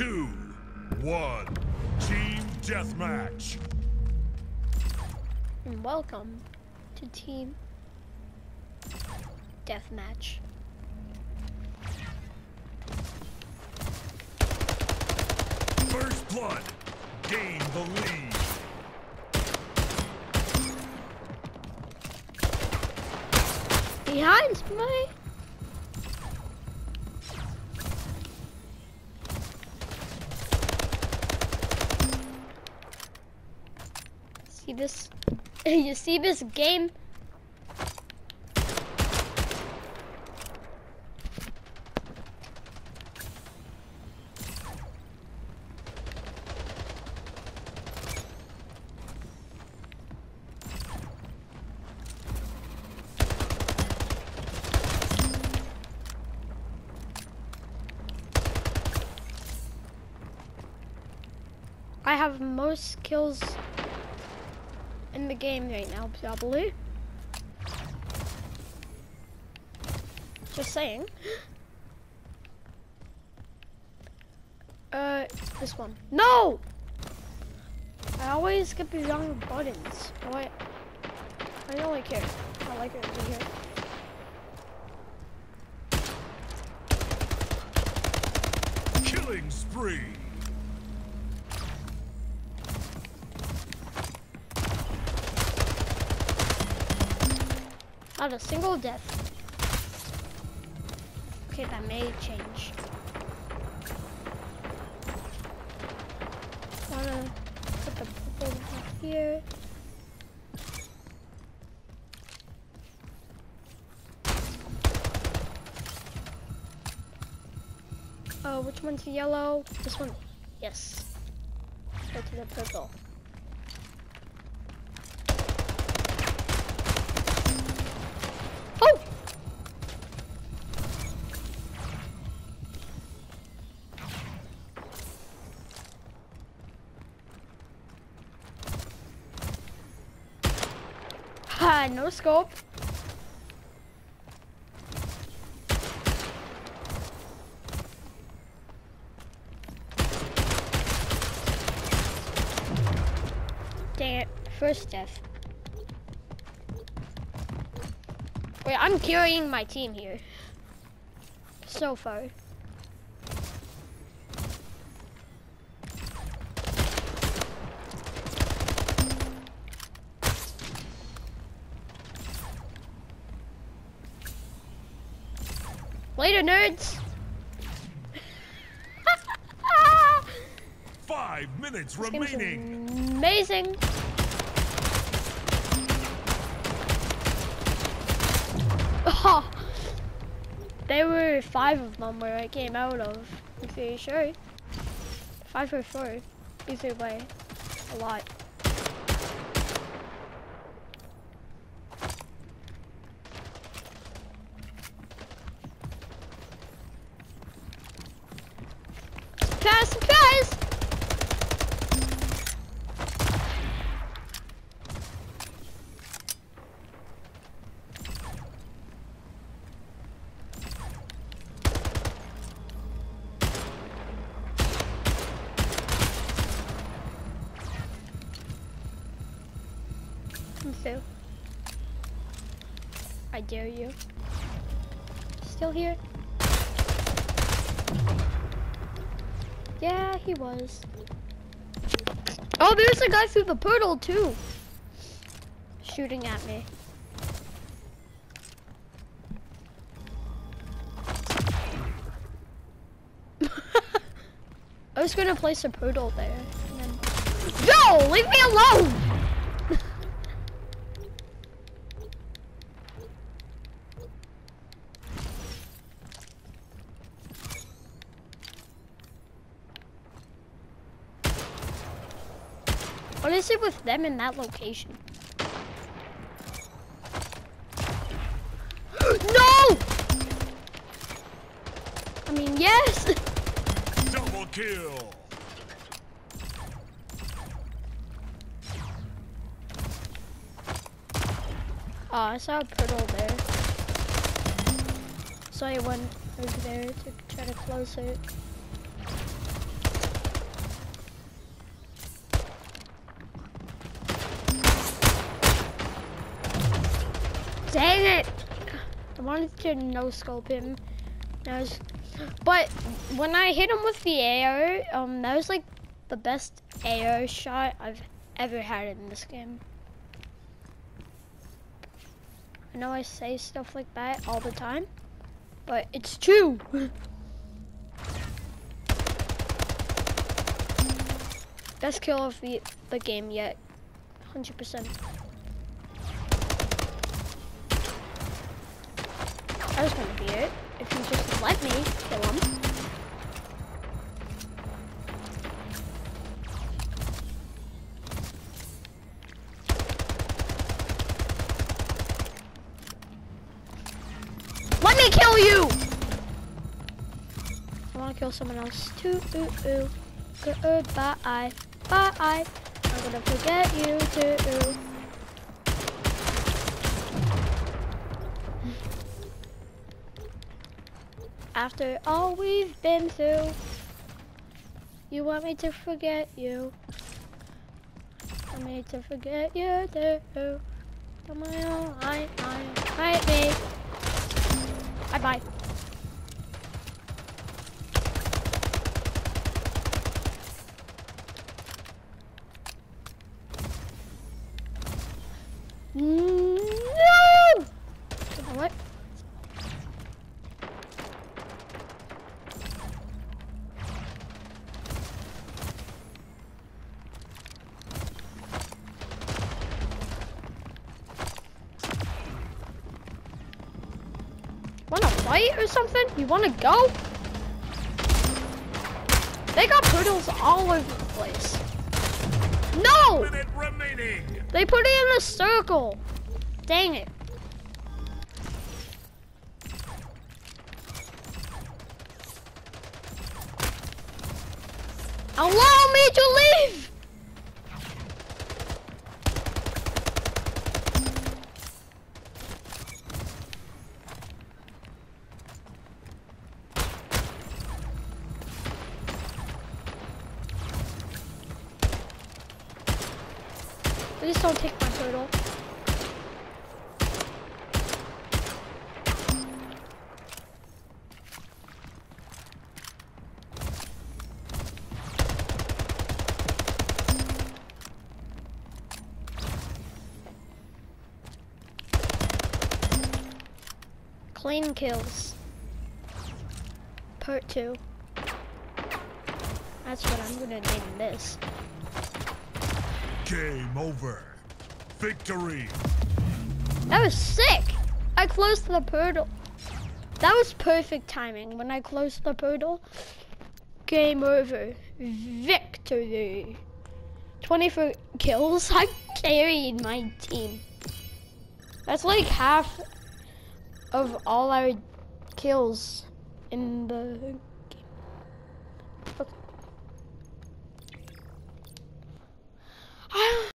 two, one. Team deathmatch. And welcome to Team Deathmatch. First blood. Gain the lead. Behind me. See this? you see this game? I have most kills in the game right now, probably. Just saying. Uh, this one. No! I always get the wrong buttons. Oh, I, don't like it. I like it over here. Killing spree. Not a single death. Okay, that may change. Wanna put the purple back here. Oh, which one's yellow? This one. Yes. Go to the purple. Oh! No scope. Dang it, first death. Wait, I'm carrying my team here. So far. Later, nerds. Five minutes This remaining. Amazing. Oh, there were five of them where I came out of. I'm pretty sure. Five or four. Either way, a lot. Surprise, surprise! Through. I dare you. Still here? Yeah, he was. Oh, there's a guy through the portal too. Shooting at me. I was gonna place a portal there. then- Yo, leave me alone! What is it with them in that location? no! I mean, yes! Double kill. Oh, I saw a portal there. So I went over there to try to close it. Dang it! I wanted to no scope him. Was, but when I hit him with the AO, um, that was like the best AO shot I've ever had in this game. I know I say stuff like that all the time, but it's true. Best kill of the, the game yet. 100%. That was gonna be it. If you just let me kill him. Let me kill you! I wanna kill someone else too. Ooh, ooh. Goodbye. Bye. Bye. I'm gonna forget you too. After all we've been through, you want me to forget you. Want me to forget you too. Come on, I, I, fight me. Bye bye. No! Fight or something? You wanna go? They got portals all over the place. No! They put it in a circle. Dang it. Allow me to leave! Please don't take my turtle. Clean kills. Part two. That's what I'm gonna name this. Game over. Victory. That was sick. I closed the portal. That was perfect timing. When I closed the portal, game over. Victory. 24 kills. I carried my team. That's like half of all our kills in the